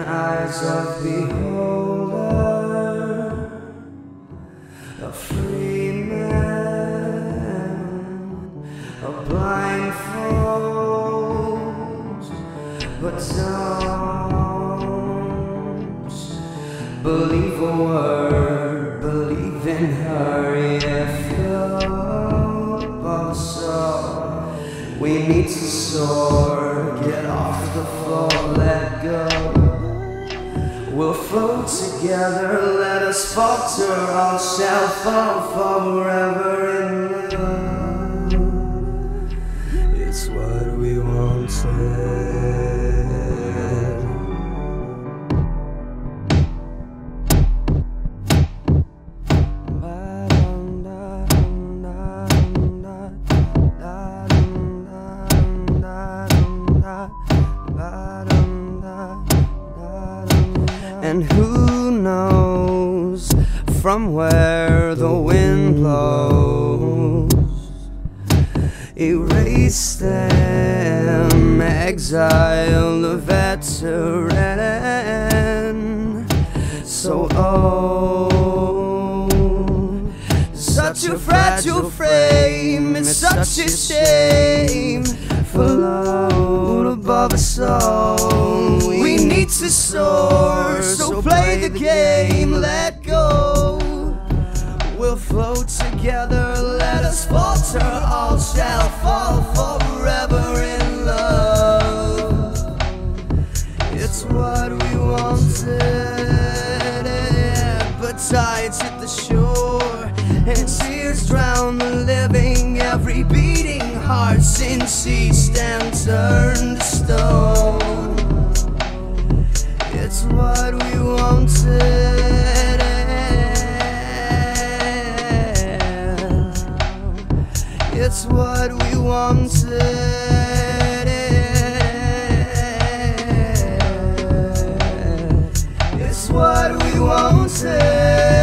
eyes of beholder, a free man, a blindfold, but don't believe a word, believe in her if you're so. We need to soar, get off the floor, let go. We'll float together, let us falter, all shall fall forever in love. It's what we wanted. And who knows from where the wind blows? Erase them, exile a veteran. So old, such a fragile frame, it's such a shame. Float above us all, game, let go. We'll float together, let us falter, all shall fall forever in love. It's what we wanted, but tides hit the shore, and tears drown the living. Every beating heart since ceased and turned to stone. It's what we wanted. It's what we wanted.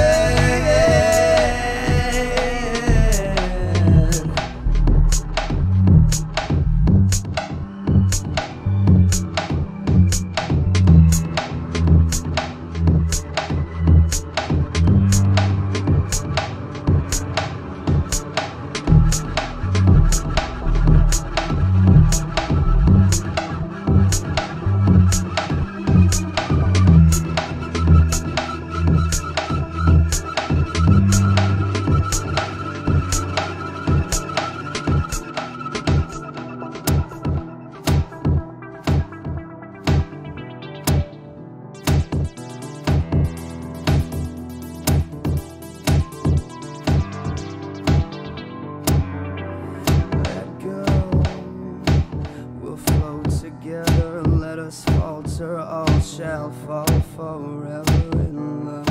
All shall fall forever in love.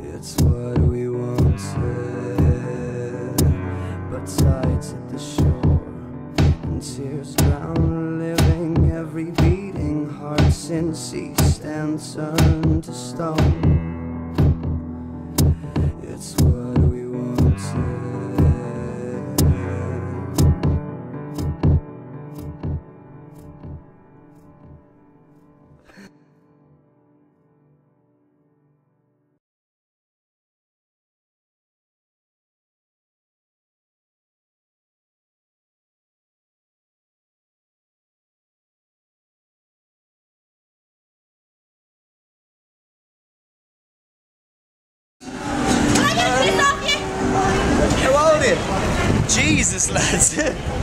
It's what we wanted, but tides at the shore, and tears drown living. Every beating heart since ceased and turned to stone. Jesus, lads.